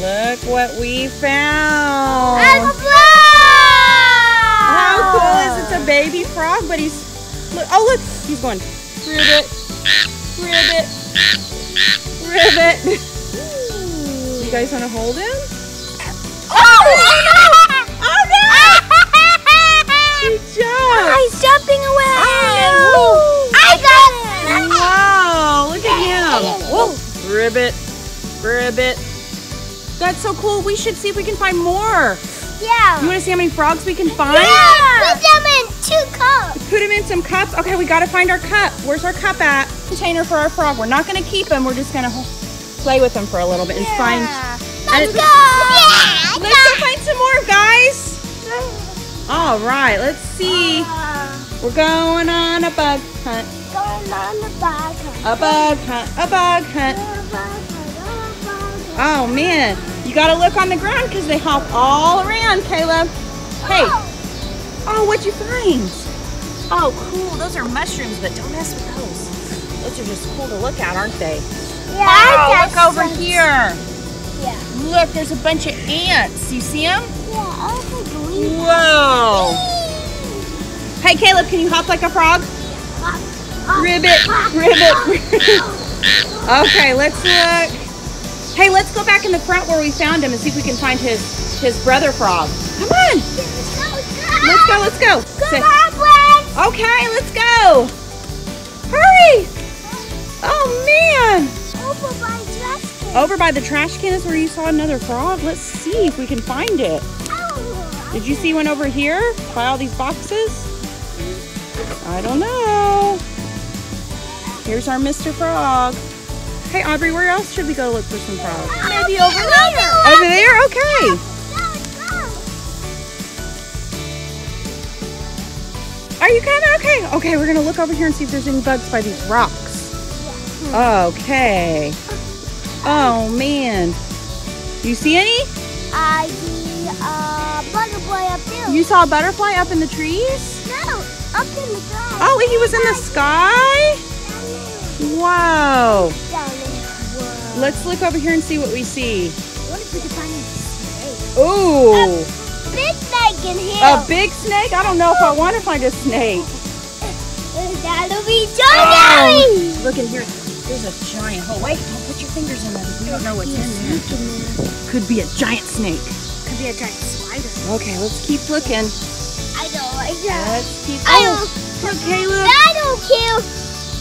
Look what we found. A frog! How cool is it? It's a baby frog, but he's look. Oh look, he's going ribbit, ribbit, ribbit. You guys want to hold him? Oh, no! That's so cool. We should see if we can find more. Yeah. You want to see how many frogs we can find? Yeah. Put them in two cups. Put him in some cups. Okay, we got to find our cup. Where's our cup at? Container for our frog. We're not going to keep him. We're just going to play with him for a little bit and find. Let's go. Yeah. Let's go find some more, guys. All right, let's see. Uh. We're going on a bug hunt. Going on the bug hunt. A bug hunt. A bug hunt. A bug hunt. A bug hunt. Oh man, you got to look on the ground because they hop all around, Caleb. Hey. Oh, what'd you find? Oh, cool. Those are mushrooms, but don't mess with those. Those are just cool to look at, aren't they? Yeah. Oh, look over some- here. Yeah. Look, there's a bunch of ants. You see them? Yeah. Okay, green. Whoa. Hey, Caleb, can you hop like a frog? Ribbit, ribbit, ribbit. Okay, let's look. Hey, let's go back in the front where we found him and see if we can find his his brother frog. Come on, let's go, let's go. Say- okay, let's go. Hurry! Oh man! Over by the trash can is where you saw another frog. Let's see if we can find it. Did you see one over here by all these boxes? I don't know. Here's our Mr. Frog. Hey Aubrey, where else should we go look for some frogs? Maybe over there. Over there? Okay. Are you kind of Okay. Okay, we're gonna look over here and see if there's any bugs by these rocks. Okay. Oh man. You see any? I see a butterfly up there. You saw a butterfly up in the trees? No, up in the ground. Oh, he was in the sky? Wow. Down in the world. Let's look over here and see what we see. What if we could find a snake? Ooh. Big snake in here. A big snake? I don't know if I want to find a snake. That'll be so Oh. Look in here. There's a giant hole. Wait, don't put your fingers in there. We don't know what's in there. Could be a giant snake. Could be a giant spider. Okay, let's keep looking. I don't like that. Let's keep. I Oh, don't. look, Caleb. I don't kill.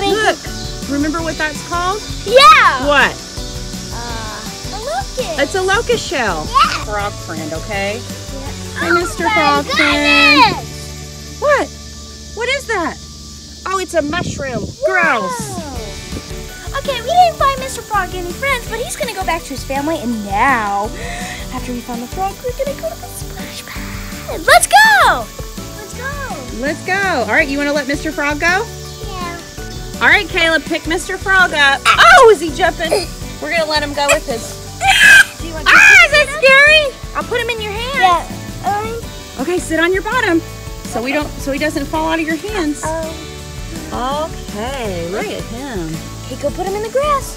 Look. Remember what that's called? Yeah. What? Uh, look it. It's a locust shell. Yeah. Frog friend, okay? Hi, Oh Mr. Frog friend. What? What is that? Oh, it's a mushroom. Gross. Okay, we didn't find Mr. Frog any friends, but he's gonna go back to his family. And now, after we found the frog, we're gonna go to the splash pad. Let's go! Let's go. Let's go. All right, you want to let Mr. Frog go? All right, Caleb, pick Mr. Frog up. Oh, is he jumping? We're gonna let him go with his. Do you want Ah, is that scary? I'll put him in your hand. Yeah. Um, Okay, sit on your bottom, so we don't, so he doesn't fall out of your hands. um, Okay, look at him. okay, go put him in the grass.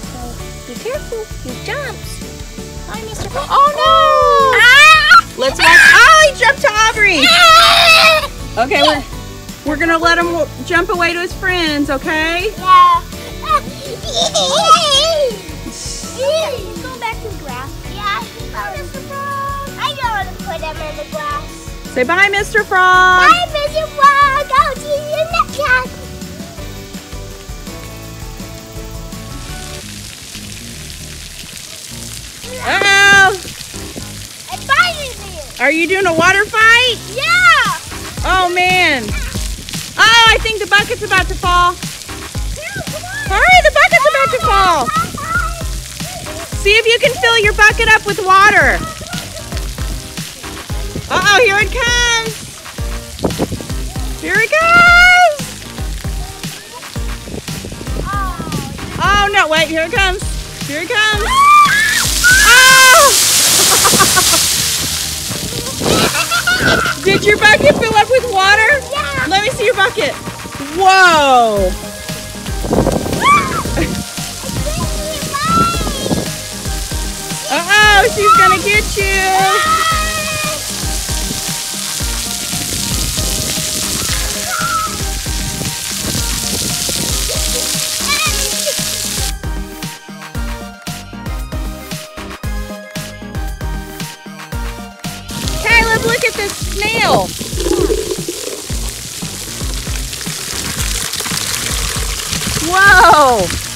Be careful. He jumps. Hi, Mr. Frog. Oh no! Ah! Let's watch. Oh, he jumped to Aubrey. Okay, we're we're gonna let him w- jump away to his friends. Okay. Yeah. Going back to the grass. Yeah, Mr. Frog. I don't want to put him in the grass. Say bye, Mr. Frog. Bye, Mr. Frog. I'll see you next time. Uh oh. And bye, you Are you doing a water fight? Yeah. Oh man. Bucket's about to fall. Hurry, the bucket's about to fall. See if you can fill your bucket up with water. Uh oh, here it comes. Here it comes. Oh no, wait, here it comes. Here it comes. Oh! Did your bucket fill up with water? Yeah. Let me see your bucket. Whoa! Uh oh! she's gonna get you. Look at this snail. Whoa!